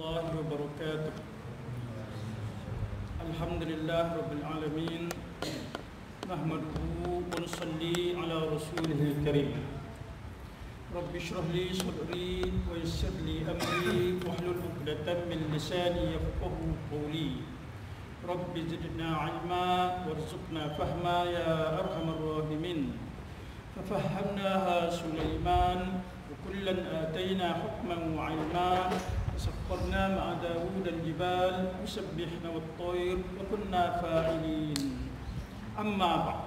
الله وبركاته. الحمد لله رب العالمين نحمده ونصلي على رسوله الكريم. رب اشرح لي صدري ويسر لي أمري واحلل عقدة من لساني يفقه قولي. رب زدنا علما وارزقنا فهما يا أرحم الراحمين. ففهمناها سليمان وكلا آتينا حكما وعلما. وسخرنا مع داود الجبال يسبحن والطير وكنا فاعلين أما بعد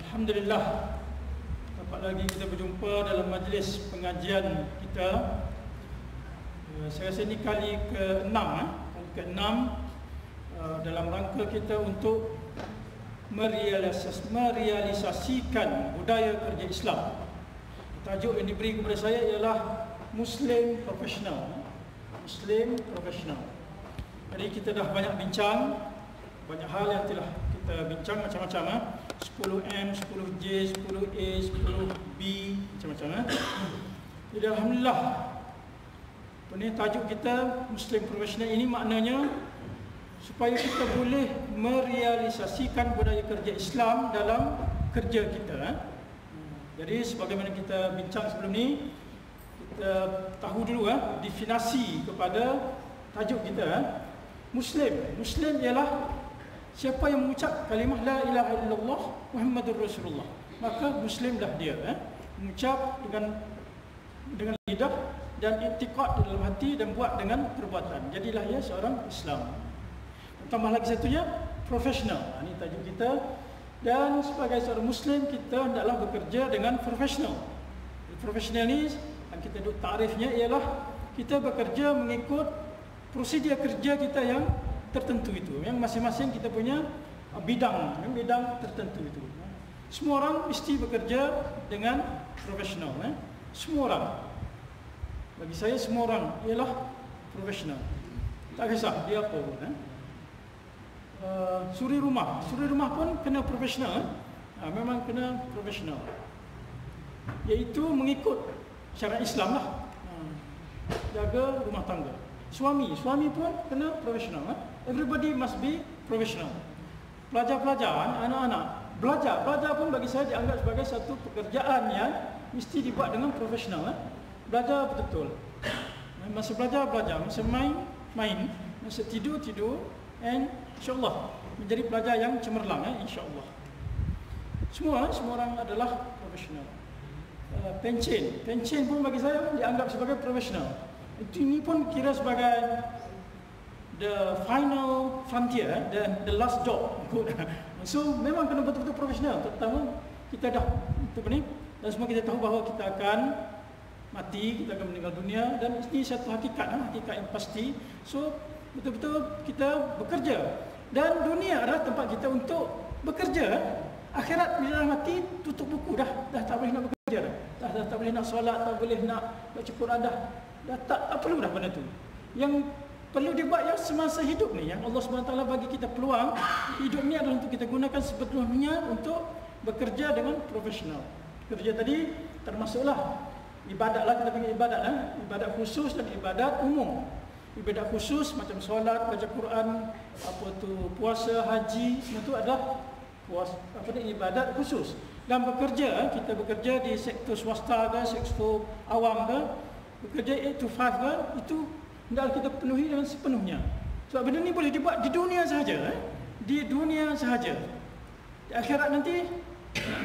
الحمد لله dapat lagi kita berjumpa dalam majlis pengajian kita eh, saya rasa ini kali ke-6 eh? kali ke-6 eh, dalam rangka kita untuk merealisas, merealisasikan budaya kerja Islam Tajuk yang diberi kepada saya ialah Muslim Professional Muslim Professional Jadi kita dah banyak bincang Banyak hal yang telah kita bincang macam-macam eh. 10M, 10J, 10A, 10B Macam-macam eh. Jadi Alhamdulillah Ini tajuk kita Muslim Professional ini maknanya Supaya kita boleh merealisasikan budaya kerja Islam dalam kerja kita eh. Jadi sebagaimana kita bincang sebelum ni kita tahu dulu eh definisi kepada tajuk kita eh. Muslim. Muslim ialah siapa yang mengucap kalimah la ilaha illallah Muhammadur Rasulullah. Maka muslimlah dia eh. Mengucap dengan dengan lidah dan i'tiqad dalam hati dan buat dengan perbuatan. Jadilah ia seorang Islam. Tambah lagi satunya profesional. Ini tajuk kita dan sebagai seorang muslim kita hendaklah bekerja dengan profesional. Profesional ni yang kita duk tarifnya ialah kita bekerja mengikut prosedur kerja kita yang tertentu itu. Yang masing-masing kita punya uh, bidang, bidang tertentu itu. Semua orang mesti bekerja dengan profesional. Eh? Semua orang. Bagi saya semua orang ialah profesional. Tak kisah dia apa pun. Eh? Uh, suri rumah suri rumah pun kena profesional uh, memang kena profesional iaitu mengikut syariat Islam lah. Uh, jaga rumah tangga. Suami. Suami pun kena profesional uh. everybody must be professional. Pelajar-pelajar anak-anak. Belajar. Belajar pun bagi saya dianggap sebagai satu pekerjaan yang mesti dibuat dengan profesional uh. belajar betul-betul. Masa belajar belajar. Masa main main. Masa tidur tidur. And insyaallah menjadi pelajar yang cemerlang eh? Insyaallah. Semua semua orang adalah profesional uh, pencen. Pencen pun bagi saya dianggap sebagai profesional. Itu ini pun kira sebagai the final frontier eh, the the last job. So memang kena betul-betul profesional. Terutama kita dah itu ni? Dan semua kita tahu bahawa kita akan mati kita akan meninggal dunia dan ini satu hakikat eh, hakikat yang pasti. So betul-betul kita bekerja. Dan dunia adalah tempat kita untuk bekerja akhirat bila dah mati tutup buku dah. Dah tak boleh nak bekerja dah. Dah, dah tak boleh nak solat tak boleh nak baca Quran dah. Dah tak, tak perlu dah benda tu. Yang perlu dibuat yang semasa hidup ni yang Allah SWT bagi kita peluang hidup ni adalah untuk kita gunakan sebetulnya untuk bekerja dengan profesional. Kerja tadi termasuklah ibadat lah kita panggil ibadat lah ibadat khusus dan ibadat umum. Ibadat khusus macam solat, baca Quran, apa tu puasa, haji, semua tu adalah puas apa ni ibadat khusus. Dan bekerja, kita bekerja di sektor swasta ke, sektor awam ke, bekerja 8 to 5 ke, itu hendaklah kita penuhi dengan sepenuhnya. Sebab benda ni boleh dibuat di dunia sahaja, eh? di dunia sahaja. Di akhirat nanti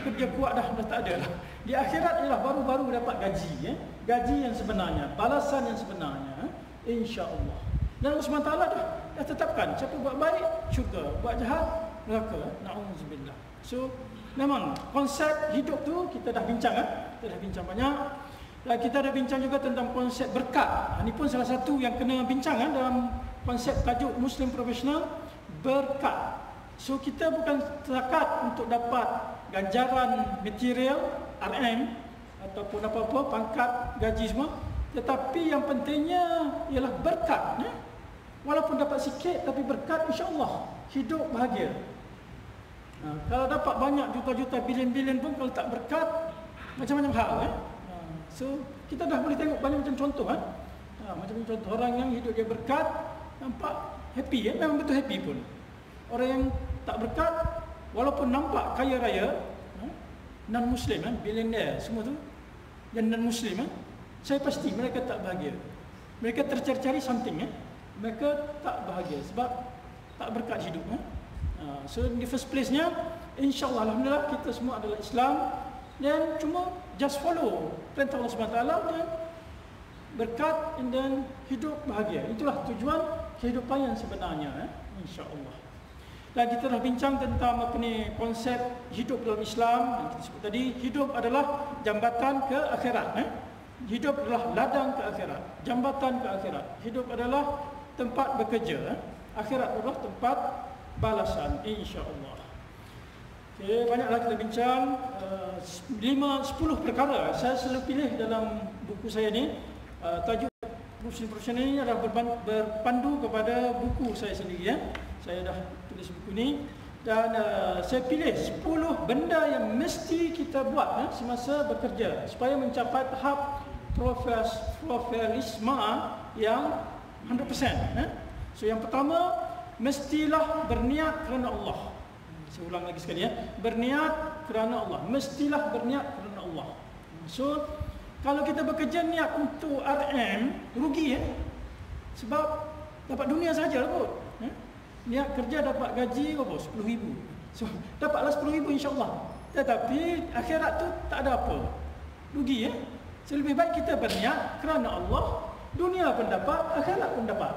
kerja kuat dah dah tak ada lah. Di akhirat ialah baru-baru dapat gaji, eh? gaji yang sebenarnya, balasan yang sebenarnya. Eh? InsyaAllah Dan Allah SWT dah, dah tetapkan Siapa buat baik, syurga Buat jahat, neraka Na'udzubillah. So, memang konsep hidup tu Kita dah bincang kan Kita dah bincang banyak. Dan kita dah bincang juga tentang konsep berkat. Ini pun salah satu yang kena bincang kan Dalam konsep tajuk Muslim Professional Berkat. So, kita bukan setakat untuk dapat Ganjaran material RM Ataupun apa-apa, pangkat, gaji semua. Tetapi yang pentingnya ialah berkat. Ya? Walaupun dapat sikit tapi berkat insya-Allah hidup bahagia. Ha, kalau dapat banyak juta-juta bilion-bilion pun kalau tak berkat macam-macam hal eh. Ha, so kita dah boleh tengok banyak macam contoh eh. Ha, macam contoh orang yang hidup dia berkat, nampak happy ya, memang betul happy pun. Orang yang tak berkat, walaupun nampak kaya raya, ha, non muslim kan, billionaire semua tu, yang non muslim kan, saya pasti mereka tak bahagia. Mereka tercari-cari something ya. Mereka tak bahagia sebab tak berkat hidup ya. Ha, so in the first place-nya insyaallah alhamdulillah kita semua adalah Islam dan cuma just follow perintah Allah Subhanahu taala dan berkat dan hidup bahagia. Itulah tujuan kehidupan yang sebenarnya ya. insyaallah. Dan kita dah bincang tentang apa ni konsep hidup dalam Islam yang kita sebut tadi hidup adalah jambatan ke akhirat eh? Hidup adalah ladang ke akhirat, jambatan ke akhirat. Hidup adalah tempat bekerja, eh? akhirat adalah tempat balasan insya-Allah. Okay, banyaklah kita bincang uh, lima sepuluh perkara saya selalu pilih dalam buku saya ni uh, tajuk Profesional ini adalah berpandu kepada buku saya sendiri ya. Saya dah tulis buku ni dan uh, saya pilih 10 benda yang mesti kita buat ya, semasa bekerja supaya mencapai tahap profes profesionalisme yang 100%. Ya. So yang pertama mestilah berniat kerana Allah. Saya ulang lagi sekali ya. Berniat kerana Allah. Mestilah berniat kerana Allah. So kalau kita bekerja niat untuk RM rugi ya. Sebab dapat dunia saja lah kot. Ya. Niat kerja dapat gaji berapa? 10,000. So dapatlah 10,000 insya-Allah. Tetapi akhirat tu tak ada apa. Rugi ya. So, lebih baik kita berniat kerana Allah dunia pun dapat, akhirat pun dapat.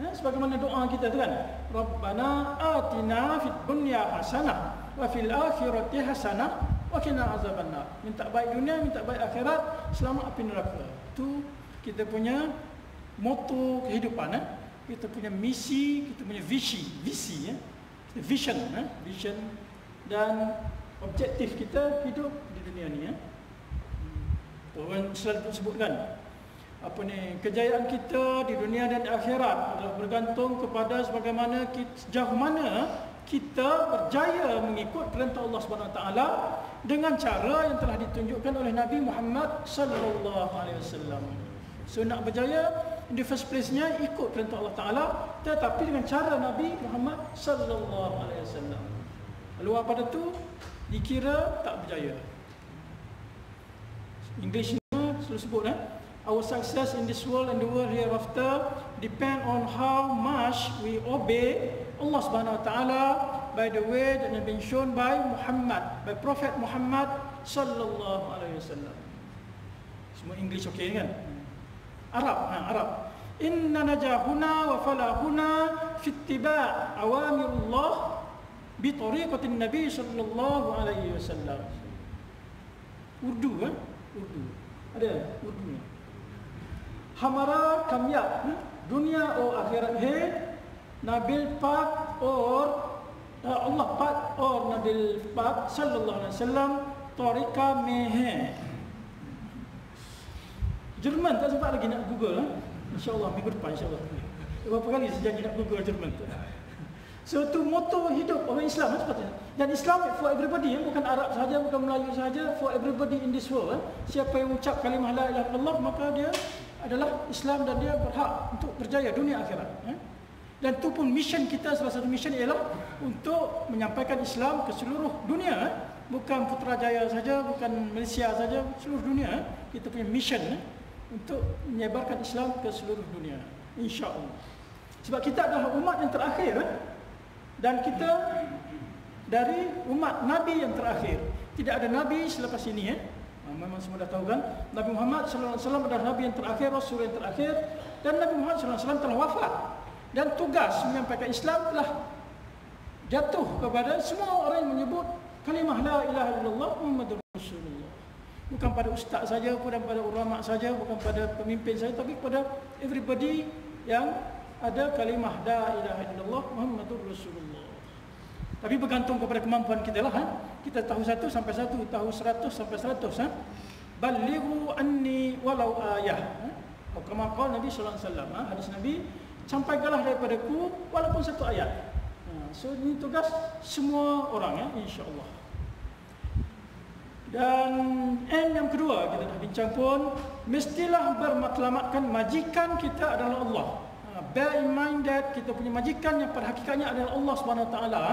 Ya, sebagaimana doa kita tu kan Rabbana atina fid dunya hasanah wa fil akhirati hasanah wa qina azabannar minta baik dunia minta baik akhirat selamat api neraka tu kita punya moto kehidupan eh? kita punya misi kita punya visi visi ya vision eh? vision dan objektif kita hidup di dunia ni ya orang selalu sebutkan apa ni kejayaan kita di dunia dan akhirat adalah bergantung kepada sebagaimana kita, sejauh mana kita berjaya mengikut perintah Allah Subhanahu Taala dengan cara yang telah ditunjukkan oleh Nabi Muhammad sallallahu alaihi wasallam. So nak berjaya in the first place-nya ikut perintah Allah Taala tetapi dengan cara Nabi Muhammad sallallahu alaihi wasallam. Luar pada tu dikira tak berjaya. English ni selalu sebut eh Our success in this world and the world hereafter depend on how much we obey Allah Subhanahu Wa Taala by the way that has been shown by Muhammad, by Prophet Muhammad Sallallahu Alaihi Wasallam. Semua English okay kan? Arab, ha, Arab. Inna najahuna wa falahuna fi ittiba' awamirullah bi tariqatin Nabi sallallahu alaihi wasallam. Urdu kan? Urdu. Ada Urdu ni हमारा कामयाब दुनिया और आखिरत है नाबिल पाक और अल्लाह पाक और नबिल पाक सल्लल्लाहु अलैहि वसल्लम तरीका में है Jerman tak sempat lagi nak Google eh? InsyaAllah minggu depan insyaAllah Berapa kali sejak nak Google Jerman tu So tu moto hidup orang Islam eh, sepatutnya Dan Islam for everybody eh? Bukan Arab saja, bukan Melayu saja For everybody in this world eh? Siapa yang ucap kalimah la ilaha illallah Maka dia adalah Islam dan dia berhak untuk berjaya dunia akhirat. Ya? Dan itu pun mission kita salah satu mission ialah untuk menyampaikan Islam ke seluruh dunia. Ya? Bukan Putrajaya saja, bukan Malaysia saja, seluruh dunia. Ya? Kita punya mission untuk menyebarkan Islam ke seluruh dunia. InsyaAllah. Sebab kita adalah umat yang terakhir. Dan kita dari umat Nabi yang terakhir. Tidak ada Nabi selepas ini. Ya? Memang semua dah tahu kan Nabi Muhammad sallallahu alaihi wasallam adalah nabi yang terakhir rasul yang terakhir dan Nabi Muhammad sallallahu alaihi wasallam telah wafat dan tugas menyampaikan Islam telah jatuh kepada semua orang yang menyebut kalimah la ilaha illallah Muhammadur Rasulullah bukan pada ustaz saja bukan pada ulama saja bukan pada pemimpin saja tapi kepada everybody yang ada kalimah la ilaha illallah Muhammadur Rasulullah tapi bergantung kepada kemampuan kita lah. Ha? Kita tahu satu sampai satu, tahu seratus sampai seratus. Ha? Balighu anni walau ayah. Ha? Kama kau Nabi Sallallahu Alaihi Wasallam. Ha? Hadis Nabi, sampaikanlah daripada ku walaupun satu ayat. Ha? So ini tugas semua orang ya, insya Allah. Dan M yang kedua kita dah bincang pun mestilah bermatlamatkan majikan kita adalah Allah. Ha, bear in mind that kita punya majikan yang pada hakikatnya adalah Allah Subhanahu Wa Taala,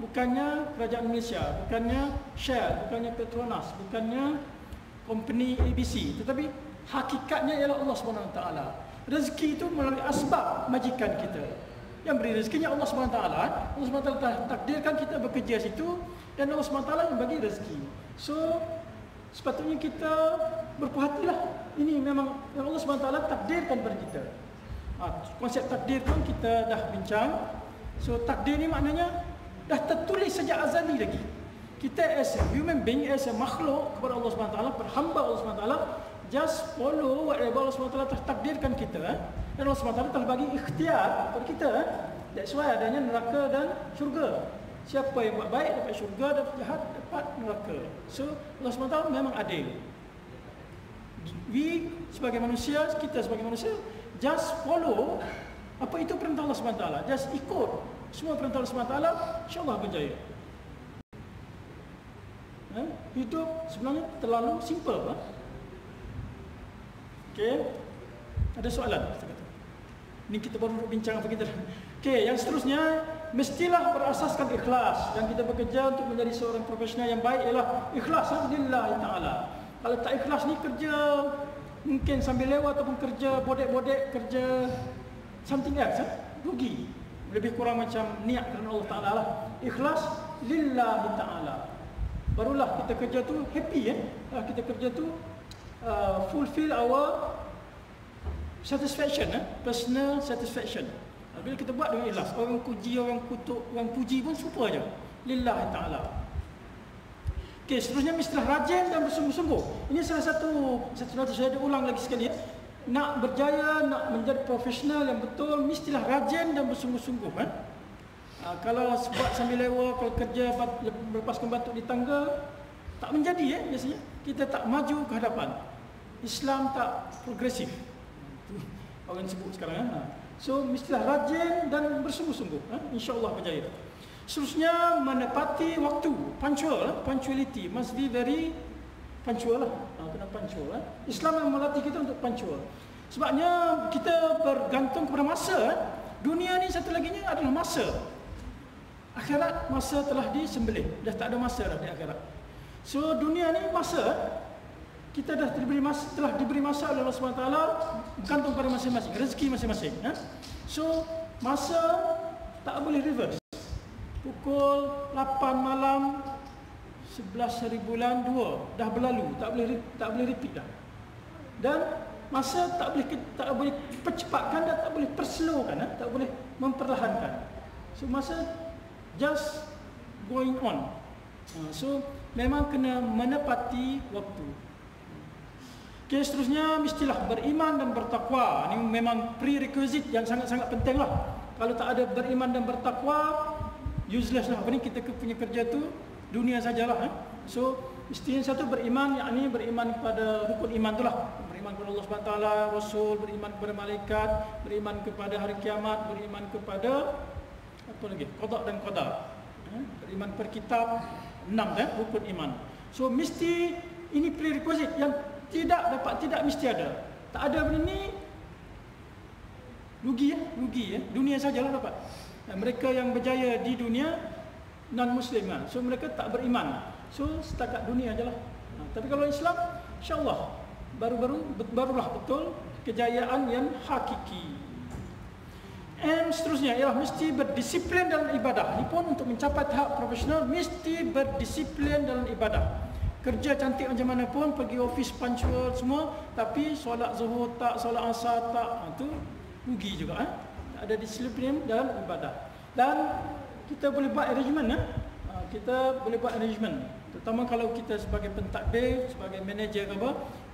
bukannya kerajaan Malaysia, bukannya Shell, bukannya Petronas, bukannya company ABC, tetapi hakikatnya ialah Allah Taala. Rezeki itu melalui asbab majikan kita. Yang beri rezekinya Allah SWT Allah SWT takdirkan kita bekerja situ Dan Allah SWT yang bagi rezeki. So Sepatutnya kita berpuhatilah. Ini memang yang Allah SWT takdirkan kepada kita. Ha, Konsep takdir pun kita dah bincang. So takdir ni maknanya Dah tertulis sejak azali lagi Kita as a human being As a makhluk kepada Allah SWT Berhamba Allah SWT Just follow whatever Allah SWT telah takdirkan kita eh? Dan Allah SWT telah bagi ikhtiar kepada kita. Eh? That's why adanya neraka dan syurga. Siapa yang buat baik dapat syurga, dapat jahat dapat neraka. So Allah SWT memang adil. We sebagai manusia, kita sebagai manusia, just follow apa itu perintah Allah SWT. Just ikut semua perintah Allah SWT, insyaAllah berjaya. Eh? Hidup sebenarnya terlalu simple. Eh? Okay. Ada soalan? Ini kita baru bincang apa kita. Okey, yang seterusnya mestilah berasaskan ikhlas dan kita bekerja untuk menjadi seorang profesional yang baik ialah ikhlas lillah taala. Kalau tak ikhlas ni kerja mungkin sambil lewat ataupun kerja bodek-bodek kerja something else eh? rugi. Lebih kurang macam niat kerana Allah Taala lah. Ikhlas lillah taala. Barulah kita kerja tu happy. Eh? Kita kerja tu uh, fulfill our satisfaction eh? personal satisfaction bila kita buat dengan ikhlas orang puji orang kutuk orang puji pun serupa aja lillahi taala okey seterusnya mestilah rajin dan bersungguh-sungguh ini salah satu satu nanti saya ulang lagi sekali ya nak berjaya nak menjadi profesional yang betul mestilah rajin dan bersungguh-sungguh kan Ha, kalau buat sambil lewa, kalau kerja lepaskan batuk di tangga Tak menjadi eh, biasanya. Kita tak maju ke hadapan. Islam tak progresif. Orang sebut sekarang ha. So mestilah rajin dan bersungguh-sungguh ha? InsyaAllah berjaya. Seterusnya menepati waktu Punctual, punctuality Must be very punctual lah ha, Kena punctual ha? Islam yang melatih kita untuk punctual Sebabnya kita bergantung kepada masa ha? Dunia ni satu lagi adalah masa Akhirat masa telah disembelih Dah tak ada masa dah di akhirat So dunia ni masa ha? kita dah diberi masa, telah diberi masa oleh Allah SWT bergantung pada masing-masing rezeki masing-masing ya? so masa tak boleh reverse pukul 8 malam 11 hari bulan 2 dah berlalu tak boleh tak boleh repeat dah dan masa tak boleh tak boleh percepatkan dan tak boleh perslowkan ya? tak boleh memperlahankan so masa just going on ha, so memang kena menepati waktu Okay, seterusnya mestilah beriman dan bertakwa. Ini memang prerequisite yang sangat-sangat penting lah. Kalau tak ada beriman dan bertakwa, useless lah. Apa ni kita punya kerja tu dunia sajalah. Eh? So, mesti yang satu beriman, yang ini beriman kepada rukun iman tu lah. Beriman kepada Allah SWT, Rasul, beriman kepada malaikat, beriman kepada hari kiamat, beriman kepada apa lagi? Qadar dan qadar. Eh? Beriman per kitab, enam eh? rukun iman. So, mesti ini prerequisite yang tidak dapat tidak mesti ada. Tak ada benda ni rugi ya, rugi ya. Dunia sajalah dapat. Mereka yang berjaya di dunia non muslim kan. So mereka tak beriman. So setakat dunia ajalah. Ha, tapi kalau Islam insya-Allah baru-baru barulah betul kejayaan yang hakiki. And seterusnya ialah mesti berdisiplin dalam ibadah. Ini pun untuk mencapai tahap profesional mesti berdisiplin dalam ibadah kerja cantik macam mana pun pergi office punctual semua tapi solat zuhur tak solat asar tak ha, tu rugi juga eh? ada disiplin dalam ibadah dan kita boleh buat arrangement eh? ha, kita boleh buat arrangement terutama kalau kita sebagai pentadbir sebagai manager ke apa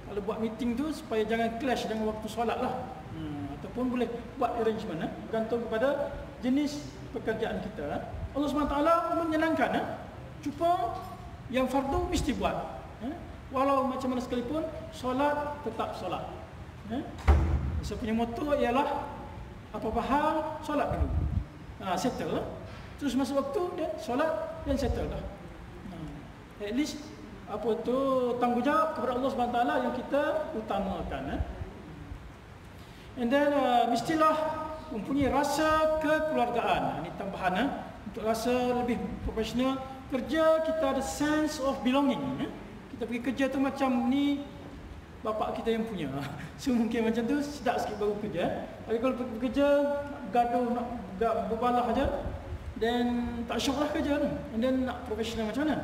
kalau buat meeting tu supaya jangan clash dengan waktu solat lah hmm, ataupun boleh buat arrangement eh? bergantung kepada jenis pekerjaan kita eh? Allah SWT menyenangkan eh? cuba yang fardu mesti buat eh? walau macam mana sekalipun solat tetap solat eh? saya punya moto ialah apa-apa hal solat dulu ha, settle eh? Terus masa waktu dia solat dan settle dah at least apa tu tanggungjawab kepada Allah SWT yang kita utamakan eh? and then uh, mestilah mempunyai rasa kekeluargaan ini tambahan eh? untuk rasa lebih profesional kerja kita ada sense of belonging eh? kita pergi kerja tu macam ni bapak kita yang punya so mungkin macam tu sedap sikit baru kerja tapi kalau pergi kerja gaduh nak berbalah aja dan tak syok lah kerja tu and then nak profesional macam mana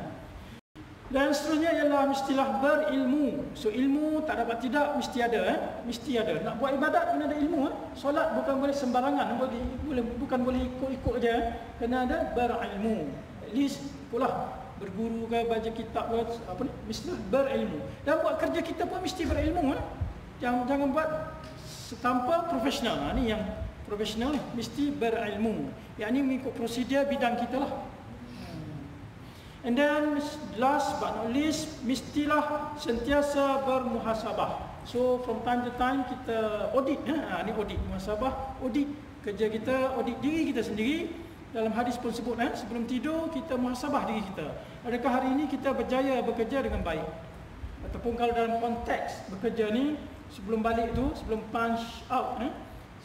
dan seterusnya ialah mestilah berilmu. So ilmu tak dapat tidak mesti ada eh. Mesti ada. Nak buat ibadat kena ada ilmu eh. Solat bukan boleh sembarangan, boleh boleh bukan boleh ikut-ikut je. Kena ada berilmu. At least pula berguru ke baca kitab ke apa ni mestilah berilmu. Dan buat kerja kita pun mesti berilmu eh. Jangan jangan buat tanpa profesional. Ha, ni yang profesional mesti berilmu. Yang ni mengikut prosedur bidang kita lah. And then last but not least mestilah sentiasa bermuhasabah. So from time to time kita audit. Ha, ni audit muhasabah, audit kerja kita, audit diri kita sendiri. Dalam hadis pun sebut eh, sebelum tidur kita muhasabah diri kita. Adakah hari ini kita berjaya bekerja dengan baik? Ataupun kalau dalam konteks bekerja ni sebelum balik tu, sebelum punch out eh.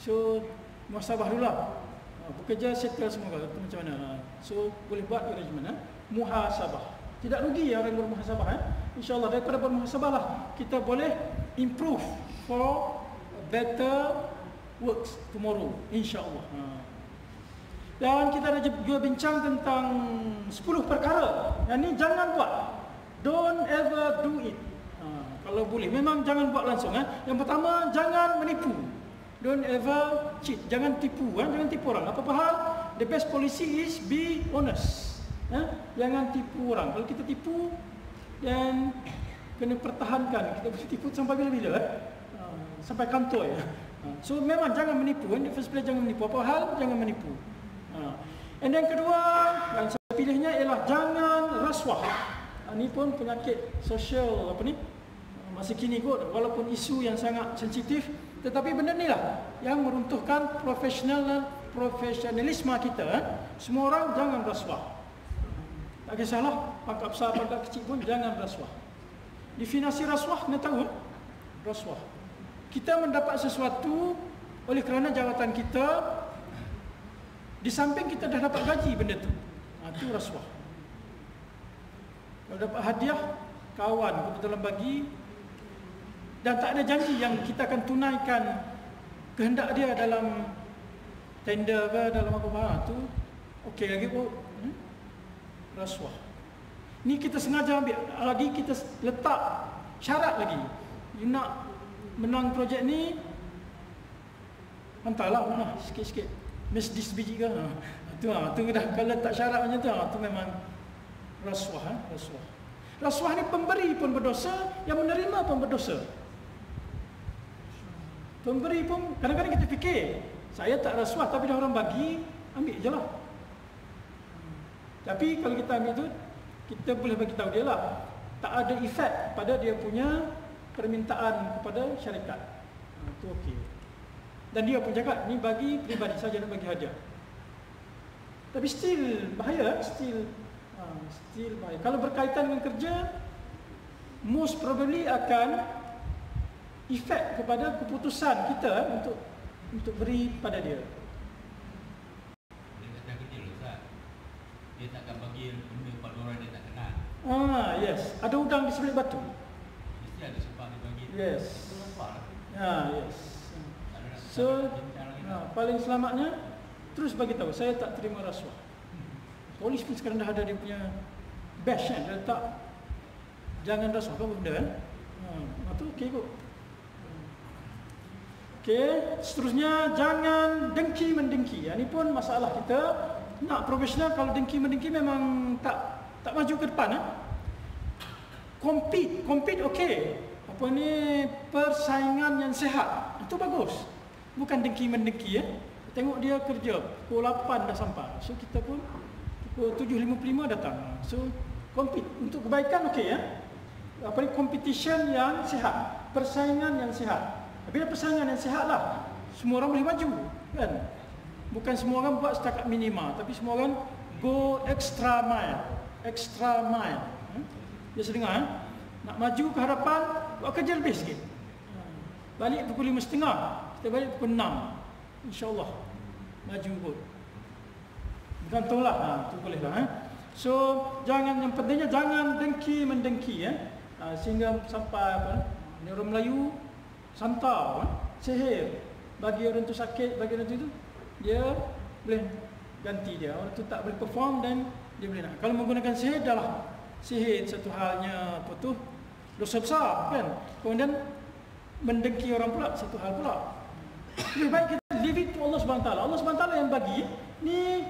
So muhasabah dulu lah. Ha, bekerja settle semua kalau macam mana. So boleh buat arrangement eh muhasabah. Tidak rugi orang yang bermuhasabah eh. Insya-Allah daripada bermuhasabah lah kita boleh improve for better works tomorrow insya-Allah. Ha. Dan kita ada juga bincang tentang 10 perkara. Yang ni jangan buat. Don't ever do it. Ha. kalau boleh memang jangan buat langsung eh. Yang pertama jangan menipu. Don't ever cheat. Jangan tipu eh. jangan tipu orang. Apa-apa hal the best policy is be honest. Ya? Jangan tipu orang. Kalau kita tipu dan kena pertahankan. Kita boleh tipu sampai bila-bila. Uh, sampai kantor ya. Uh, so memang jangan menipu. The first place jangan menipu. Apa hal jangan menipu. Uh. And then kedua yang saya pilihnya ialah jangan rasuah. Uh, ini pun penyakit sosial apa ni? Masa kini kot walaupun isu yang sangat sensitif tetapi benda ni lah yang meruntuhkan profesional profesionalisme kita. Eh? Semua orang jangan rasuah. Tak kisahlah pangkat besar pangkat kecil pun jangan rasuah. Definisi rasuah kena tahu. Rasuah. Kita mendapat sesuatu oleh kerana jawatan kita di samping kita dah dapat gaji benda tu. Ha, itu rasuah. Kalau dapat hadiah kawan kebetulan bagi dan tak ada janji yang kita akan tunaikan kehendak dia dalam tender ke dalam apa-apa ha, tu okey lagi pun rasuah. Ni kita sengaja ambil lagi kita letak syarat lagi. You nak menang projek ni hantarlah rumah sikit-sikit. Mesti sebiji ke? Ha. Tu ha, tu dah kalau tak syarat macam tu, ha, tu memang rasuah, ha? rasuah. Rasuah ni pemberi pun berdosa, yang menerima pun berdosa. Pemberi pun kadang-kadang kita fikir, saya tak rasuah tapi dah orang bagi, ambil je lah. Tapi kalau kita ambil tu kita boleh bagi tahu dia lah tak ada efek pada dia punya permintaan kepada syarikat. Ha, itu okey. Dan dia pun cakap ni bagi peribadi saja nak bagi hadiah. Tapi still bahaya, still ha, still bahaya. Kalau berkaitan dengan kerja most probably akan efek kepada keputusan kita untuk untuk beri pada dia. dia takkan bagi benda pada orang dia tak kenal. Ah, yes. Ada udang di sebelah batu. Mesti ada sebab dia bagi. Yes. Ah, yes. So, ha, paling selamatnya terus bagi tahu saya tak terima rasuah. Polis pun sekarang dah ada dia punya badge kan, dia letak jangan rasuah apa benda kan. Ha, tu okey kok. Okey, seterusnya jangan dengki mendengki. Ini pun masalah kita. Nak profesional kalau dengki mendengki memang tak tak maju ke depan eh? compete compete okey. Apa ni? Persaingan yang sehat. Itu bagus. Bukan dengki mendengki ya tengok dia kerja pukul 8 dah sampai. So kita pun pukul 7.55 datang. So compete. Untuk kebaikan okey ya apa ni? Competition yang sehat. Persaingan yang sehat bila persaingan yang sehat lah semua orang boleh maju kan bukan semua orang buat setakat minima tapi semua orang go extra mile extra mile hmm? Biasa dengar eh? Nak maju ke hadapan Buat kerja lebih sikit. Balik pukul 5.30 Kita balik pukul 6 InsyaAllah Maju kot Bergantunglah ha, Itu boleh lah eh? So jangan yang pentingnya Jangan dengki mendengki eh? ha, Sehingga sampai apa orang Melayu Santau eh? Sihir. Bagi orang tu sakit Bagi orang tu itu Dia boleh ganti dia. Orang tu tak boleh perform dan Dia boleh nak. Kalau menggunakan sihir dah lah. Sihir satu halnya Apa tu Dosa besar kan? Kemudian Mendengki orang pula Satu hal pula. Lebih baik kita leave it to Allah SWT Allah SWT yang bagi Ni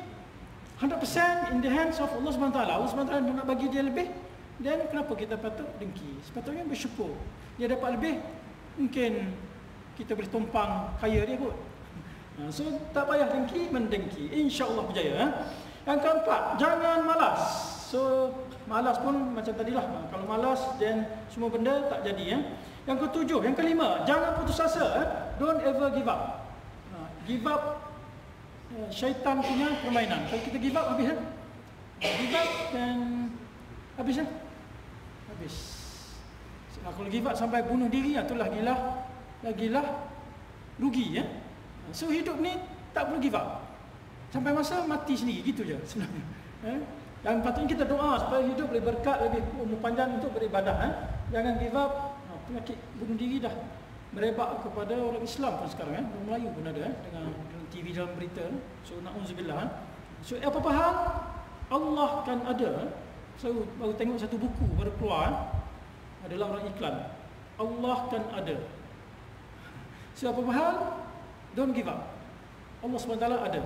100% in the hands of Allah SWT Allah SWT nak bagi dia lebih Dan kenapa kita patut dengki? Sepatutnya bersyukur. Dia dapat lebih Mungkin Kita boleh tumpang kaya dia kot. Ha, So tak payah dengki mendengki. InsyaAllah berjaya ha? Yang keempat Jangan malas. So malas pun macam tadilah. Ha, Kalau malas then semua benda tak jadi ya. Yang ketujuh Yang kelima Jangan putus asa? Don't ever give up. Give up uh, Syaitan punya permainan. Kalau kita give up habis Give up dan Habis kan Habis Nah, kalau give up sampai bunuh diri itulah gila lagilah rugi ya. So hidup ni tak perlu give up. Sampai masa mati sendiri gitu je sebenarnya. Eh? Dan patutnya kita doa supaya hidup lebih berkat, lebih umur panjang untuk beribadah. Eh? Jangan give up. Ha, penyakit bunuh diri dah merebak kepada orang Islam pun sekarang. Eh? Orang Melayu pun ada eh? dengan, dengan TV dalam berita. So na'udzubillah. Eh? So apa-apa hal, Allah kan ada. Eh? So baru tengok satu buku baru keluar. Eh? Adalah orang iklan. Allah kan ada. So apa-apa hal, don't give up. Allah SWT ada.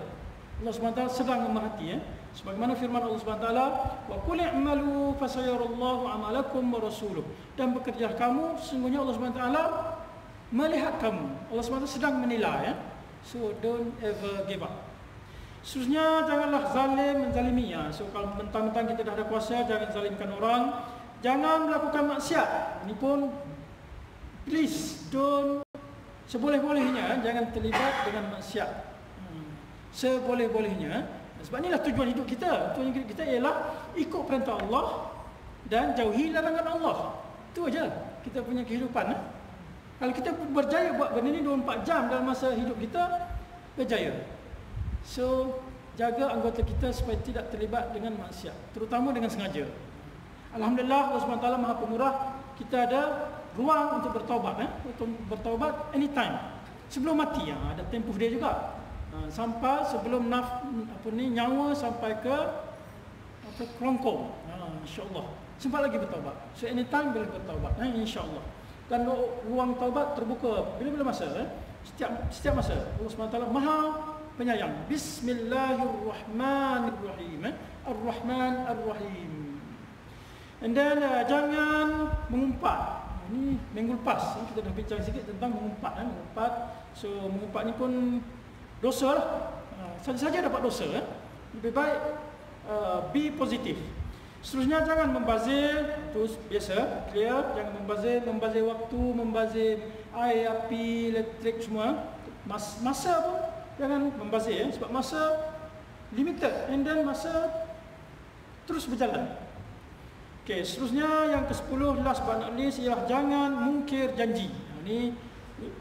Allah SWT sedang memerhati ya. Sebagaimana firman Allah SWT, wa qul i'malu fasayarallahu amalakum wa rasuluh. Dan bekerja kamu, sesungguhnya Allah SWT melihat kamu. Allah SWT sedang menilai ya. So don't ever give up. Seterusnya janganlah zalim menzalimi ya. So kalau mentang-mentang kita dah ada kuasa jangan zalimkan orang. Jangan melakukan maksiat. Ini pun please don't seboleh-bolehnya jangan terlibat dengan maksiat. Hmm. Seboleh-bolehnya. Sebab inilah tujuan hidup kita. Tujuan hidup kita ialah ikut perintah Allah dan jauhi larangan Allah. Itu aja kita punya kehidupan. Eh? Kalau kita berjaya buat benda ni 24 jam dalam masa hidup kita, berjaya. So, jaga anggota kita supaya tidak terlibat dengan maksiat, terutama dengan sengaja. Alhamdulillah Allah SWT Maha Pemurah, kita ada ruang untuk bertaubat eh? untuk bertaubat anytime. Sebelum mati ya, ada tempoh dia juga. Ha, sampai sebelum naf apa ni nyawa sampai ke apa kelongkong. Ha, insya-Allah. Sempat lagi bertaubat. So anytime boleh bertaubat eh? insya-Allah. Dan ruang taubat terbuka bila-bila masa eh? Setiap setiap masa Allah SWT Maha penyayang. Bismillahirrahmanirrahim. Eh? Ar-Rahman Ar-Rahim. And then uh, jangan mengumpat. Ini minggu lepas eh, kita dah bincang sikit tentang mengumpat eh? mengumpat. So mengumpat ni pun dosa lah. Uh, saja-saja dapat dosa eh? Lebih baik uh, be positif. Seterusnya jangan membazir, terus biasa, clear, jangan membazir, membazir waktu, membazir air, api, elektrik semua. Mas, masa pun jangan membazir ya, sebab masa limited and then masa terus berjalan. Okey, seterusnya yang ke-10 last but not least ialah jangan mungkir janji. Ini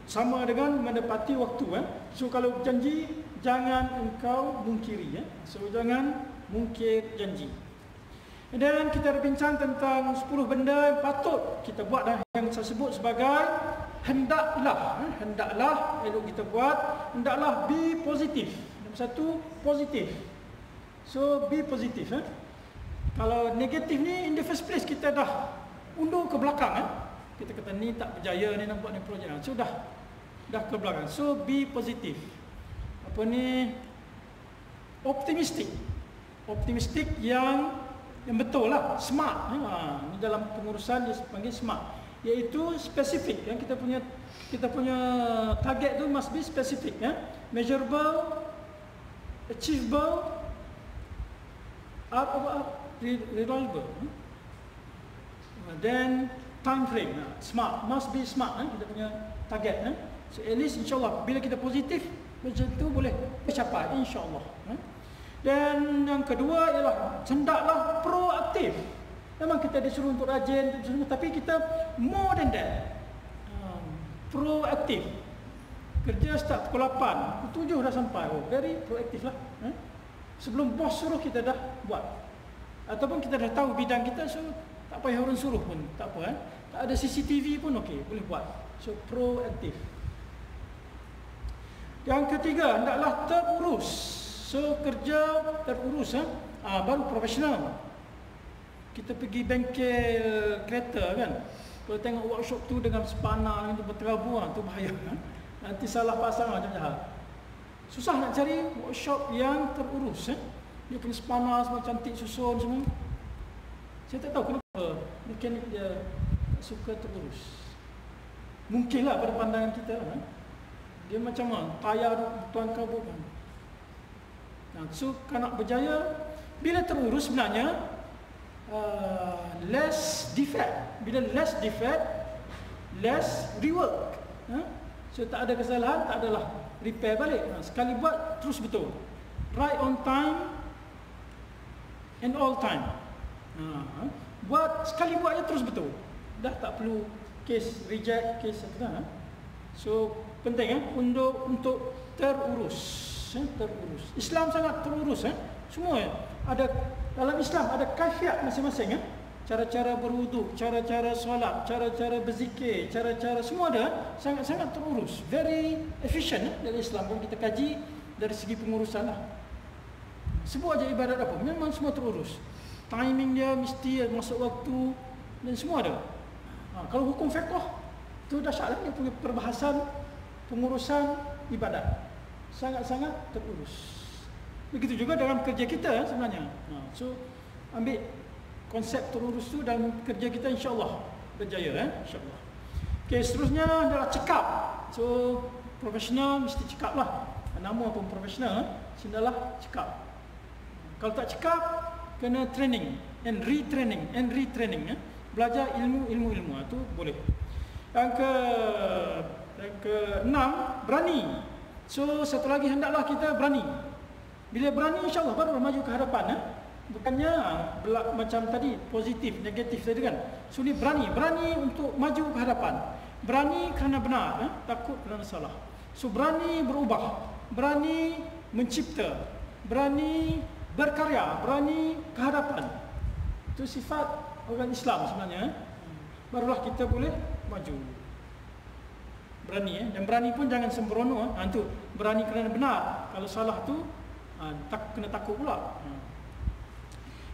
sama dengan menepati waktu eh. So kalau janji jangan engkau mungkiri ya. So jangan mungkir janji. Dan kita berbincang tentang 10 benda yang patut kita buat dan yang saya sebut sebagai hendaklah, eh, hendaklah elok kita buat, hendaklah be positif. Nombor satu, positif. So be positif. Eh. Kalau negatif ni in the first place kita dah undur ke belakang. Eh. Kita kata ni tak berjaya ni buat ni projek. So dah, dah ke belakang. So be positif. Apa ni? Optimistik. Optimistik yang yang betul lah smart ha, ini dalam pengurusan dia panggil smart iaitu spesifik yang kita punya kita punya target tu must be specific ya measurable achievable up apa up reliable then time frame ha, smart must be smart ha, kita punya target ha. so at least insyaallah bila kita positif macam tu boleh tercapai insyaallah. Dan yang kedua ialah hendaklah proaktif. Memang kita disuruh untuk rajin, tapi kita more than that. Um, proaktif. Kerja start pukul 8, pukul 7 dah sampai. Oh, very proaktif lah. Sebelum bos suruh kita dah buat. Ataupun kita dah tahu bidang kita, so tak payah orang suruh pun. Tak apa. Eh? Tak ada CCTV pun okey, boleh buat. So proaktif. Yang ketiga, hendaklah terurus. So kerja terurus. Eh? Ah, baru profesional kita pergi bengkel kereta kan kalau tengok workshop tu dengan spana dengan tu berterabur ah, tu bahaya kan? nanti salah pasang macam jahat susah nak cari workshop yang terurus eh? Dia punya spana semua cantik susun semua saya tak tahu kenapa mekanik dia suka terurus mungkinlah pada pandangan kita eh? dia macam mana tayar tuan kabut kan? Nah, so nak berjaya bila terurus sebenarnya Uh, less defect. Bila less defect, less rework. Ha? So tak ada kesalahan, tak adalah repair balik. Ha, sekali buat terus betul. Right on time and all time. Ha? Buat sekali buatnya terus betul. Dah tak perlu case reject, case apa. Ha? So penting eh untuk untuk terurus, eh? terurus. Islam sangat terurus eh. Semua eh? ada dalam Islam ada kaifiat masing-masing ya. Cara-cara berwuduk, cara-cara solat, cara-cara berzikir, cara-cara semua ada sangat-sangat terurus. Very efficient ya, dalam Islam kalau kita kaji dari segi pengurusan lah. Sebuah aja ibadat apa, memang semua terurus. Timing dia mesti masuk waktu dan semua ada. Ha, kalau hukum fiqh tu dah lah dia punya perbahasan pengurusan ibadat. Sangat-sangat terurus. Begitu juga dalam kerja kita sebenarnya. Ha, so ambil konsep terurus tu dalam kerja kita insya-Allah berjaya eh insya-Allah. Okey seterusnya adalah cekap. So profesional mesti cekap lah. Nama pun profesional, eh? sinalah cekap. Kalau tak cekap kena training and retraining and retraining eh? Belajar ilmu ilmu ilmu itu ha, boleh. Yang ke yang ke enam berani. So satu lagi hendaklah kita berani. Bila berani insyaAllah baru maju ke hadapan eh? Bukannya belak, macam tadi Positif, negatif tadi kan So ni berani, berani untuk maju ke hadapan Berani kerana benar eh? Takut kerana salah So berani berubah Berani mencipta Berani berkarya Berani ke hadapan Itu sifat orang Islam sebenarnya eh? Barulah kita boleh maju Berani eh? Dan berani pun jangan sembrono eh? ha, Berani kerana benar Kalau salah tu ha, tak, kena takut pula ha.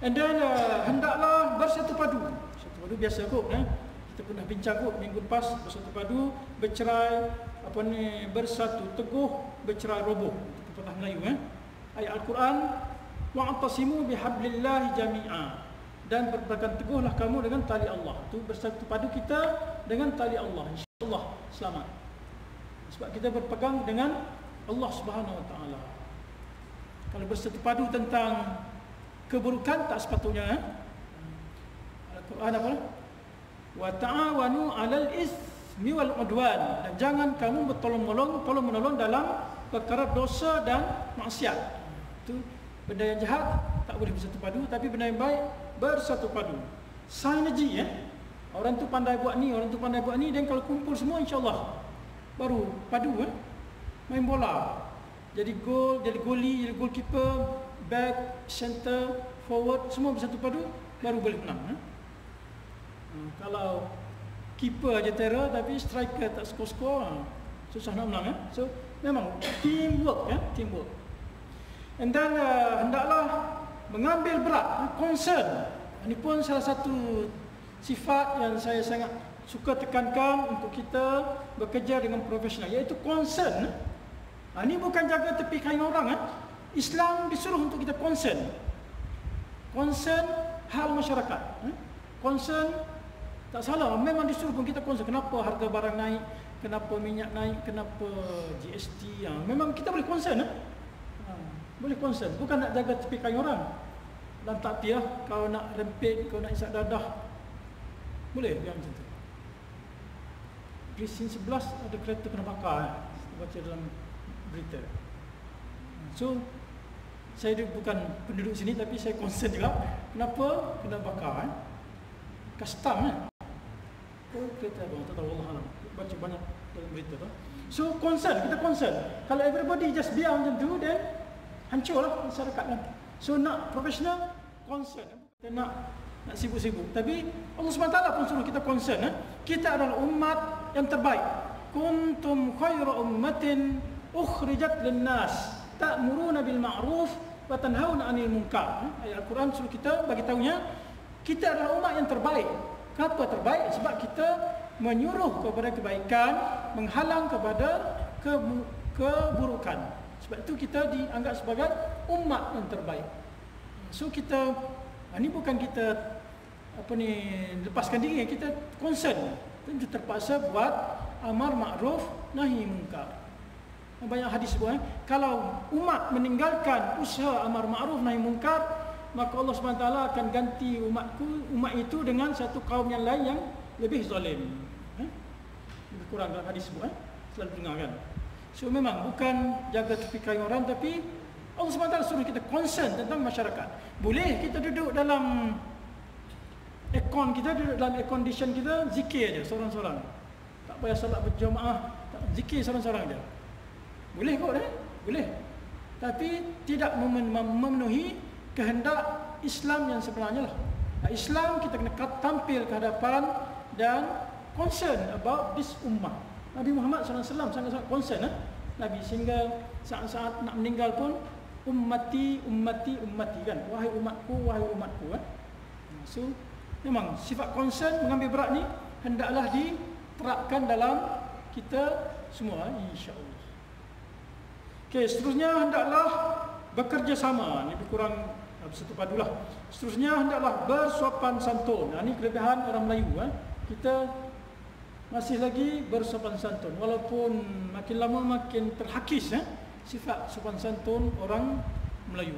and then uh, hendaklah bersatu padu bersatu padu biasa kot eh? kita pernah bincang kot minggu lepas bersatu padu bercerai apa ni bersatu teguh bercerai roboh itu pernah Melayu eh? ayat Al-Quran wa'tasimu bihablillah jami'a dan berpegang teguhlah kamu dengan tali Allah tu bersatu padu kita dengan tali Allah insyaallah selamat sebab kita berpegang dengan Allah Subhanahu wa taala kalau bersatu padu tentang keburukan tak sepatutnya eh? Al-Quran apa? Wa ta'awanu 'alal ismi wal 'udwan dan jangan kamu bertolong-menolong tolong-menolong dalam perkara dosa dan maksiat. Itu benda yang jahat tak boleh bersatu padu tapi benda yang baik bersatu padu. Sinergi ya. Orang tu pandai buat ni, orang tu pandai buat ni dan kalau kumpul semua insya-Allah baru padu eh? main bola jadi gol, jadi goli, jadi goalkeeper, back, center, forward, semua bersatu padu baru boleh menang. Eh? Hmm, kalau keeper aja terror tapi striker tak skor-skor, ha, susah nak menang. Eh? So memang teamwork, ya, teamwork. And then uh, hendaklah mengambil berat, eh? concern. Ini pun salah satu sifat yang saya sangat suka tekankan untuk kita bekerja dengan profesional, iaitu concern. Ha, ini bukan jaga tepi kain orang. Eh. Islam disuruh untuk kita concern. Concern hal masyarakat. Eh. Concern tak salah. Memang disuruh pun kita concern. Kenapa harga barang naik? Kenapa minyak naik? Kenapa GST? Ha, memang kita boleh concern. Eh. Boleh concern. Bukan nak jaga tepi kain orang. Dan tak tiah kau nak rempit, kau nak isap dadah. Boleh dia macam tu. Krisin 11 ada kereta kena bakar. Eh. Baca dalam berita. So saya bukan penduduk sini tapi saya concern juga kenapa kena bakar eh? custom kan. Oh, kereta abang tak tahu Allah. Baca banyak dalam berita tu. So concern, kita concern. Kalau everybody just diam macam tu, then hancurlah masyarakat kan. So nak professional, concern. Kita nak nak sibuk-sibuk. Tapi Allah SWT pun suruh kita concern. Eh? Kita adalah umat yang terbaik. Kuntum khairu ummatin ukhrijat linnas ta'muruna bil ma'ruf wa tanhauna 'anil munkar. Eh? Ayat Al-Quran suruh kita bagi tahunya kita adalah umat yang terbaik. Kenapa terbaik? Sebab kita menyuruh kepada kebaikan, menghalang kepada ke keburukan. Sebab itu kita dianggap sebagai umat yang terbaik. So kita ini bukan kita apa ni lepaskan diri kita concern tentu terpaksa buat amar makruf nahi munkar banyak hadis sebut eh? kalau umat meninggalkan usaha amar ma'ruf nahi munkar maka Allah SWT akan ganti umatku umat itu dengan satu kaum yang lain yang lebih zalim eh? lebih kurang dalam hadis sebut eh? selalu dengar kan so memang bukan jaga tepi kain orang tapi Allah SWT suruh kita concern tentang masyarakat boleh kita duduk dalam Ekon kita duduk dalam air condition kita zikir aja seorang-seorang. Tak payah salat berjemaah, tak zikir seorang-seorang aja. Boleh kok eh? Boleh. Tapi tidak memenuhi kehendak Islam yang sebenarnya lah. Nah, Islam kita kena tampil ke hadapan dan concern about this ummah. Nabi Muhammad SAW sangat-sangat concern eh? Nabi sehingga saat-saat nak meninggal pun ummati ummati ummati kan wahai umatku wahai umatku eh? so memang sifat concern mengambil berat ni hendaklah diterapkan dalam kita semua insya-Allah. Okey, seterusnya hendaklah bekerja sama. Ini lebih kurang satu padulah. Seterusnya hendaklah bersopan santun. Nah, ini kelebihan orang Melayu eh. Kita masih lagi bersopan santun walaupun makin lama makin terhakis eh sifat sopan santun orang Melayu.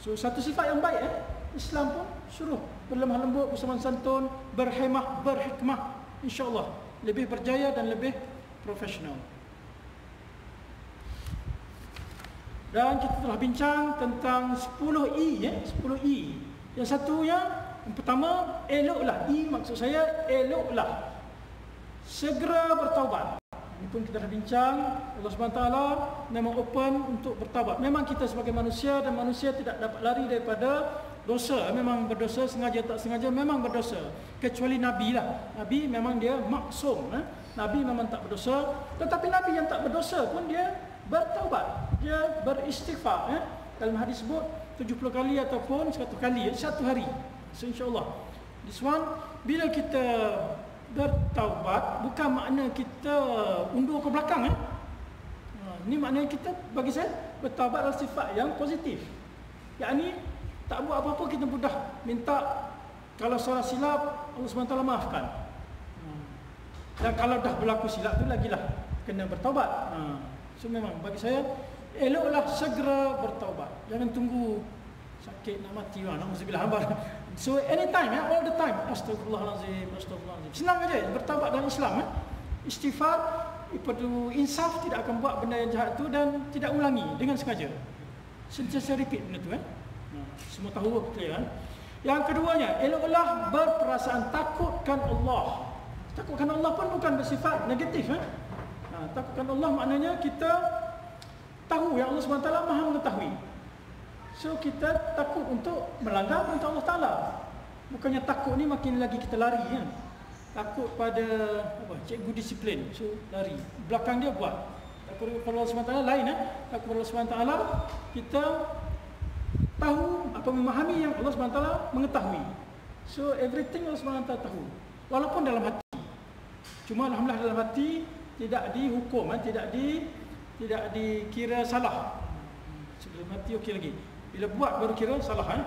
So satu sifat yang baik eh Islam pun suruh berlemah lembut, bersopan santun, berhemah, berhikmah. InsyaAllah lebih berjaya dan lebih profesional. Dan kita telah bincang tentang 10E. Ya? 10E. Yang satunya, yang pertama, eloklah. E maksud saya, eloklah. Segera bertaubat. Ini pun kita dah bincang. Allah SWT memang open untuk bertaubat. Memang kita sebagai manusia dan manusia tidak dapat lari daripada dosa memang berdosa sengaja tak sengaja memang berdosa kecuali nabi lah nabi memang dia maksum eh? nabi memang tak berdosa tetapi nabi yang tak berdosa pun dia bertaubat dia beristighfar eh? dalam hadis sebut 70 kali ataupun 100 kali satu hari so insyaallah this one bila kita bertaubat bukan makna kita undur ke belakang eh ha, ini maknanya kita bagi saya bertaubat adalah sifat yang positif yakni tak buat apa-apa kita mudah minta kalau salah silap Allah SWT maafkan. Hmm. Dan kalau dah berlaku silap tu lagilah kena bertaubat. Ha. So memang bagi saya eloklah segera bertaubat. Jangan tunggu sakit nak mati lah. Nauzubillah hambar. So anytime ya, all the time. Astagfirullahalazim, astagfirullahalazim. Senang aja bertaubat dalam Islam eh. Istighfar perlu insaf tidak akan buat benda yang jahat tu dan tidak ulangi dengan sengaja. Sentiasa repeat benda tu eh. Semua tahu clear kan? Yang keduanya, eloklah berperasaan takutkan Allah. Takutkan Allah pun bukan bersifat negatif eh? Nah, takutkan Allah maknanya kita tahu yang Allah SWT maha mengetahui. So kita takut untuk melanggar perintah Allah Taala. Bukannya takut ni makin lagi kita lari kan. Takut pada apa? Cikgu disiplin. So lari. Belakang dia buat. Takut kepada Allah SWT lain eh. Takut kepada Allah SWT kita tahu apa memahami yang Allah SWT mengetahui. So everything Allah SWT tahu. Walaupun dalam hati. Cuma alhamdulillah dalam hati tidak dihukum, eh? tidak di tidak dikira salah. Sebelum mati okey lagi. Bila buat baru kira salah eh?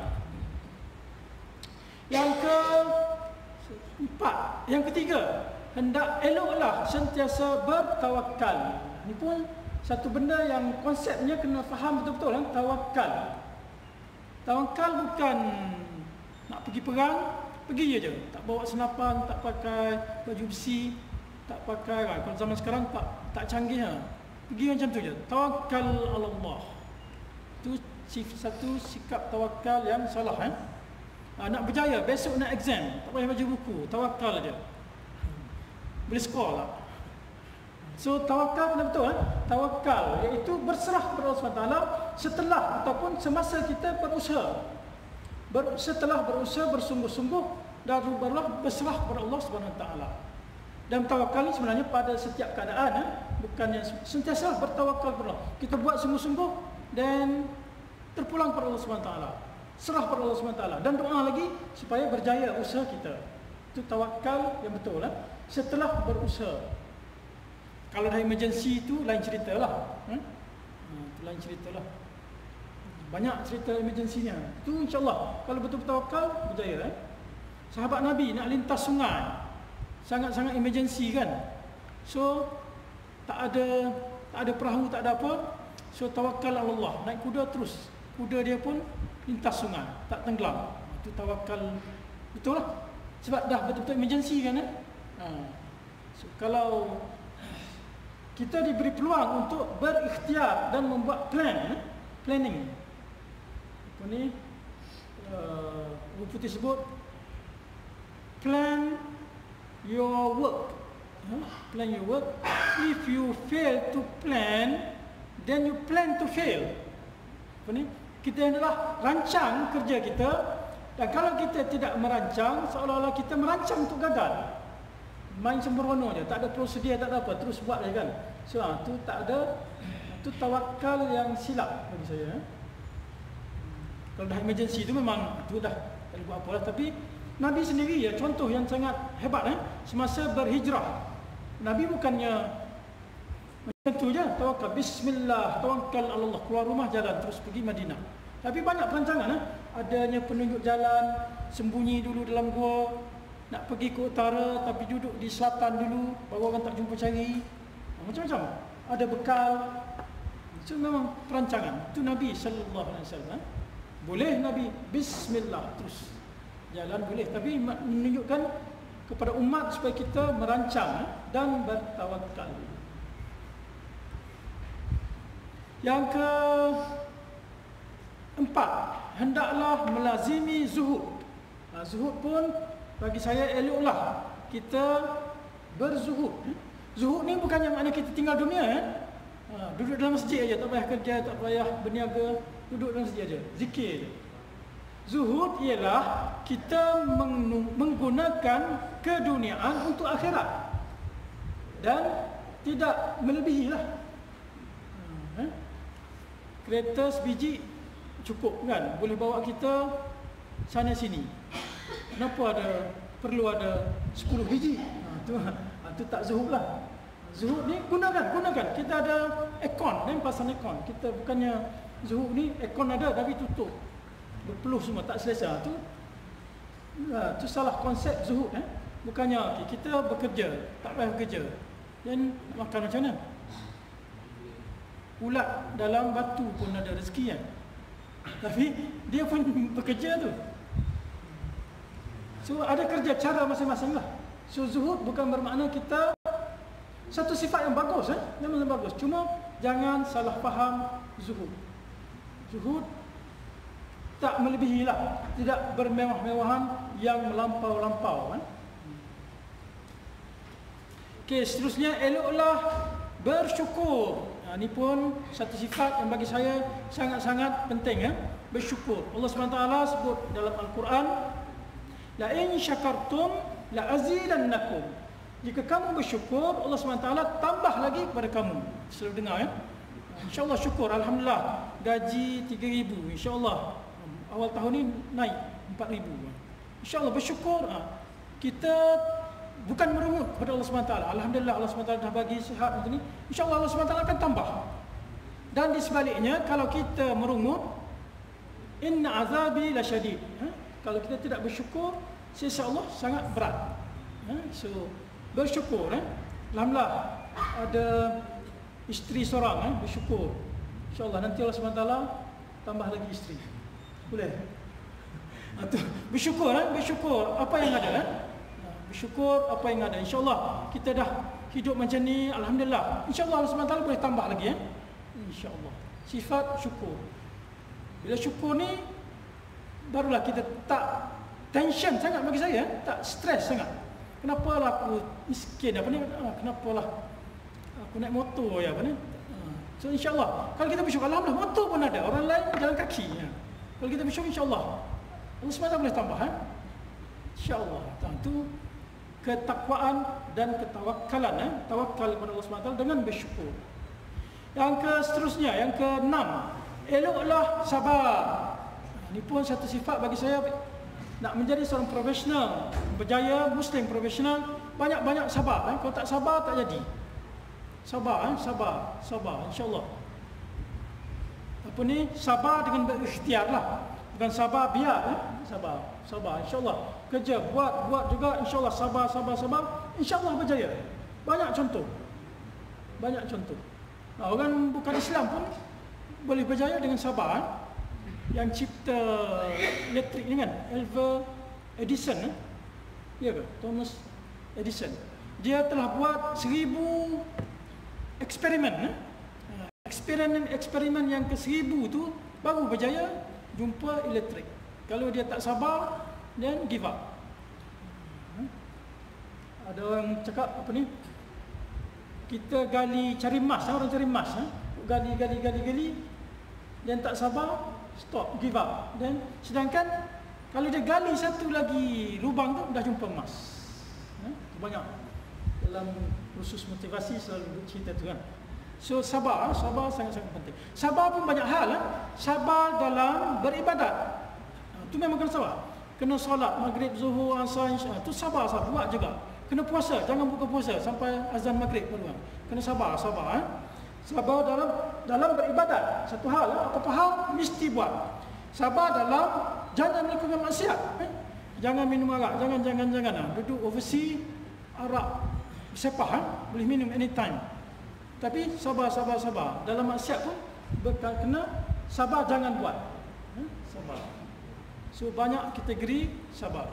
Yang ke empat, yang ketiga, hendak eloklah sentiasa bertawakal. Ini pun satu benda yang konsepnya kena faham betul-betul kan, tawakal. Tawakal bukan nak pergi perang, pergi je. Tak bawa senapan, tak pakai baju besi, tak pakai kan. Kalau zaman sekarang tak tak canggih lah. Pergi macam tu je. Tawakal Allah. Itu satu sikap tawakal yang salah eh. Ha, nak berjaya, besok nak exam. Tak payah baca buku, tawakal aja. Boleh skor lah. So tawakal benar betul eh? Tawakal iaitu berserah kepada Allah SWT setelah ataupun semasa kita berusaha. Ber, setelah berusaha bersungguh-sungguh dan barulah berserah kepada Allah SWT. Dan tawakal sebenarnya pada setiap keadaan eh? bukan yang sentiasa bertawakal kepada Allah. Kita buat sungguh-sungguh dan terpulang kepada Allah SWT serah pada Allah SWT dan doa lagi supaya berjaya usaha kita. Itu tawakal yang betul lah. setelah berusaha. Kalau dah emergency itu lain cerita lah hmm? itu lain cerita lah. Banyak cerita emergency nya itu insyaAllah. Kalau betul bertawakal berjaya eh? sahabat Nabi nak lintas sungai. Sangat-sangat emergency kan? So tak ada tak ada perahu tak ada apa. So tawakal Allah. Naik kuda terus kuda dia pun lintas sungai tak tenggelam itu tawakal betul lah sebab dah betul-betul emergency kan eh? ha. so, kalau kita diberi peluang untuk berikhtiar dan membuat plan eh? planning apa ni uh, putih sebut plan your work huh? plan your work if you fail to plan then you plan to fail apa ni kita adalah rancang kerja kita. Dan kalau kita tidak merancang seolah-olah kita merancang untuk gagal. Main sembrono je tak ada prosedur tak ada apa terus buat je kan. So ha, tu tak ada tu tawakal yang silap bagi saya eh. kalau dah emergency tu memang tu dah tak buat apa lah. Tapi Nabi sendiri ya contoh yang sangat hebat eh. Semasa berhijrah Nabi bukannya macam tu je. Tawakal. Bismillah. Tawakal Allah. Keluar rumah jalan. Terus pergi Madinah. Tapi banyak perancangan eh? adanya penunjuk jalan sembunyi dulu dalam gua. Nak pergi ke utara tapi duduk di selatan dulu baru orang tak jumpa cari. Macam-macam. Ada bekal. Itu memang perancangan. Itu Nabi sallallahu alaihi wasallam eh? boleh Nabi. Bismillah. Terus. Jalan boleh. Tapi menunjukkan kepada umat supaya kita merancang eh? dan bertawakal yang ke empat, hendaklah melazimi zuhud. Ha, zuhud pun bagi saya eloklah kita berzuhud. Zuhud ni bukannya makna kita tinggal dunia eh. Ha, duduk dalam masjid aja, tak payah kerja, tak payah berniaga, duduk dalam masjid aja, zikir. Zuhud ialah kita menggunakan keduniaan untuk akhirat. Dan tidak melebihilah. Kereta sebiji cukup kan? Boleh bawa kita sana sini. Kenapa ada perlu ada 10 biji? Ha, tu ha, tu tak zuhud lah. Zuhud ni gunakan gunakan. Kita ada aircon dan pasang aircon. Kita bukannya zuhud ni aircon ada tapi tutup. Berpeluh semua tak selesa. Tu ha, tu salah konsep zuhud eh. Bukannya okay, kita bekerja tak payah bekerja. Dan makan macam mana ulat dalam batu pun ada rezeki kan tapi dia pun bekerja tu. So ada kerja cara masing-masing lah. So zuhud bukan bermakna kita satu sifat yang bagus eh? memang bagus? Cuma jangan salah faham zuhud. Zuhud tak melebihi lah. Tidak bermewah-mewahan yang melampau-lampau kan? Okay, seterusnya eloklah bersyukur ini ha, pun satu sifat yang bagi saya sangat-sangat penting ya. Bersyukur. Allah SWT sebut dalam Al-Quran, la in syakartum la azidannakum. Jika kamu bersyukur, Allah SWT tambah lagi kepada kamu. Selalu dengar ya. InsyaAllah syukur. Alhamdulillah. Gaji 3,000. InsyaAllah. Awal tahun ni naik 4,000. InsyaAllah bersyukur. Ha. Kita bukan merungut kepada Allah SWT Alhamdulillah Allah SWT dah bagi sihat macam ni InsyaAllah Allah SWT akan tambah dan di sebaliknya kalau kita merungut Inna azabi la syadid ha? Kalau kita tidak bersyukur Sisa Allah sangat berat ha? So bersyukur eh? Alhamdulillah Ada isteri seorang eh? bersyukur InsyaAllah nanti Allah SWT Tambah lagi isteri Boleh Bersyukur eh? Bersyukur Apa yang ada eh? Bersyukur apa yang ada. InsyaAllah kita dah hidup macam ni. Alhamdulillah. InsyaAllah Allah SWT boleh tambah lagi. Ya? InsyaAllah. Sifat syukur. Bila syukur ni, barulah kita tak tension sangat bagi saya, tak stres sangat. Kenapa lah aku miskin apa ni? Ah, kenapa lah aku naik motor ya apa ni? Ah, so insyaAllah Kalau kita bersyukur Alhamdulillah motor pun ada Orang lain jalan kaki ya. Kalau kita bersyukur insyaAllah Allah SWT boleh tambah ha? InsyaAllah Itu ketakwaan dan ketawakalan eh? Tawakal kepada Allah SWT dengan bersyukur Yang ke seterusnya Yang ke enam Eloklah sabar Ini pun satu sifat bagi saya nak menjadi seorang profesional berjaya muslim profesional banyak-banyak sabar eh? kalau tak sabar tak jadi sabar eh? sabar sabar insyaallah apa ni sabar dengan berikhtiar lah bukan sabar biar eh? sabar sabar insyaallah. Kerja buat buat juga insyaallah sabar sabar sabar. Insyaallah berjaya. Banyak contoh. Banyak contoh. Nah, orang bukan Islam pun boleh berjaya dengan sabar. Yang cipta elektrik ni kan Alva Edison eh? ya ke? Thomas Edison. Dia telah buat seribu eksperimen eh? Eksperimen eksperimen yang ke seribu tu baru berjaya jumpa elektrik kalau dia tak sabar then give up hmm? ada orang cakap apa ni kita gali cari emas orang cari emas eh? gali gali gali gali dan tak sabar stop give up dan sedangkan kalau dia gali satu lagi lubang tu dah jumpa emas ha? banyak dalam khusus motivasi selalu cerita tu kan so sabar ha? sabar sangat-sangat penting sabar pun banyak hal ha? sabar dalam beribadat ha, memang kena sabar kena solat maghrib zuhur asar insya tu sabar sabar buat juga kena puasa jangan buka puasa sampai azan maghrib baru kena sabar sabar ha? Sabar dalam dalam beribadat. Satu hal, apa-apa hal mesti buat. Sabar dalam jangan melakukan maksiat. Eh? Jangan minum arak, jangan jangan jangan. Ha. Duduk overseas arak sepah, ha? boleh minum anytime. Tapi sabar sabar sabar. Dalam maksiat pun kena sabar jangan buat. Eh? Sabar. So banyak kategori sabar.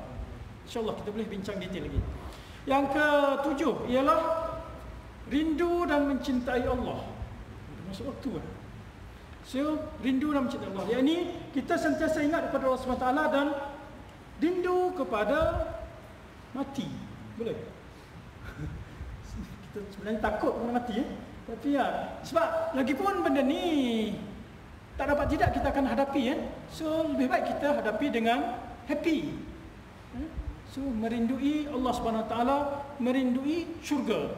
InsyaAllah kita boleh bincang detail lagi. Yang ketujuh ialah rindu dan mencintai Allah masuk waktu kan. So, rindu dan mencintai Allah. Yang ini, kita sentiasa ingat kepada Allah SWT dan rindu kepada mati. Boleh? kita sebenarnya takut kepada mati. Eh? Tapi ya, sebab lagi pun benda ni tak dapat tidak kita akan hadapi. Eh? So, lebih baik kita hadapi dengan happy. Eh? So, merindui Allah SWT, merindui syurga.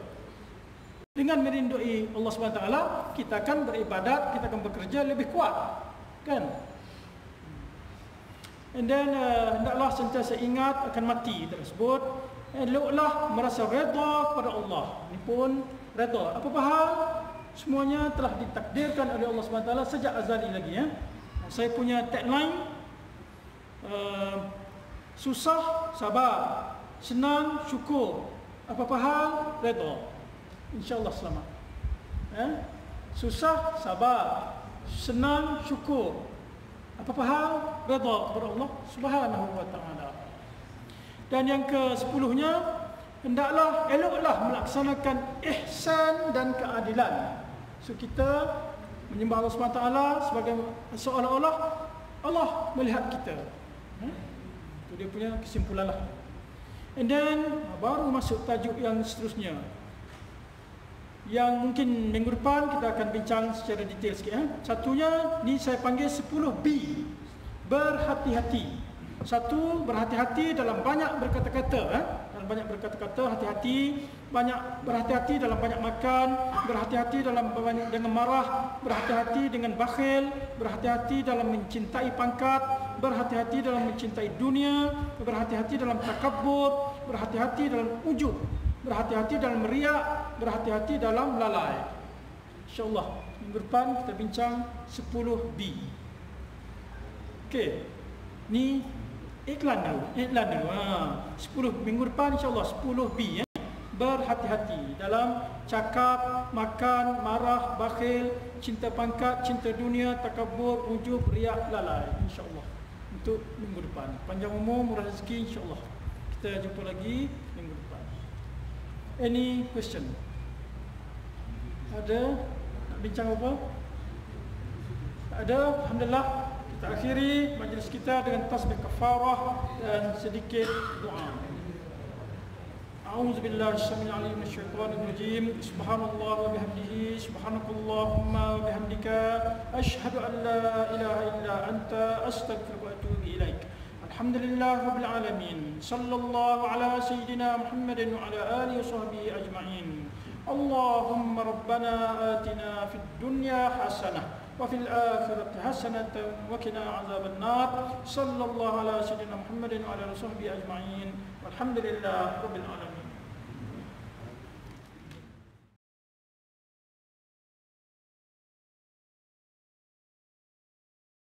Dengan merindui Allah SWT, kita akan beribadat, kita akan bekerja lebih kuat. Kan? And then, uh, hendaklah sentiasa ingat akan mati tersebut. And luklah merasa reda kepada Allah. Ini pun reda. Apa hal? Semuanya telah ditakdirkan oleh Allah SWT sejak azali lagi. Ya? Saya punya tagline, uh, susah, sabar. Senang, syukur. Apa-apa hal, reda. InsyaAllah selamat eh? Susah, sabar Senang, syukur Apa-apa hal, reda kepada Allah Subhanahu wa ta'ala Dan yang ke sepuluhnya Hendaklah, eloklah melaksanakan ihsan dan keadilan So kita menyembah Allah SWT sebagai seolah-olah Allah melihat kita eh? Itu dia punya kesimpulan lah And then baru masuk tajuk yang seterusnya yang mungkin minggu depan kita akan bincang secara detail sikit eh. Satunya ni saya panggil 10B. Berhati-hati. Satu berhati-hati dalam banyak berkata-kata eh. Dalam banyak berkata-kata hati-hati, banyak berhati-hati dalam banyak makan, berhati-hati dalam banyak dengan marah, berhati-hati dengan bakhil, berhati-hati dalam mencintai pangkat, berhati-hati dalam mencintai dunia, berhati-hati dalam takabur, berhati-hati dalam ujub berhati-hati dalam meriak, berhati-hati dalam lalai. InsyaAllah, minggu depan kita bincang 10B. Okey, ni iklan dulu. Iklan dulu. Ha. 10 minggu depan insyaAllah 10B. Ya. Berhati-hati dalam cakap, makan, marah, bakhil, cinta pangkat, cinta dunia, takabur, ujub, riak, lalai. InsyaAllah. Untuk minggu depan. Panjang umur, murah rezeki insyaAllah. Kita jumpa lagi Any question? Ada? Nak bincang apa? Tak ada? Alhamdulillah. Kita akhiri majlis kita dengan tasbih kafarah dan sedikit doa. أعوذ بالله السميع العليم من الشيطان الرجيم. سبحان الله وبحمده سبحانك اللهم وبحمدك. أشهد أن لا إله إلا أنت أستغفرك وأتوب إليك. الحمد لله رب العالمين. صلى الله على سيدنا محمد وعلى آله وصحبه أجمعين. اللهم ربنا آتنا في الدنيا حسنة وفي الآخرة حسنة وقنا عذاب النار. صلى الله على سيدنا محمد وعلى آله وصحبه أجمعين. والحمد لله رب العالمين.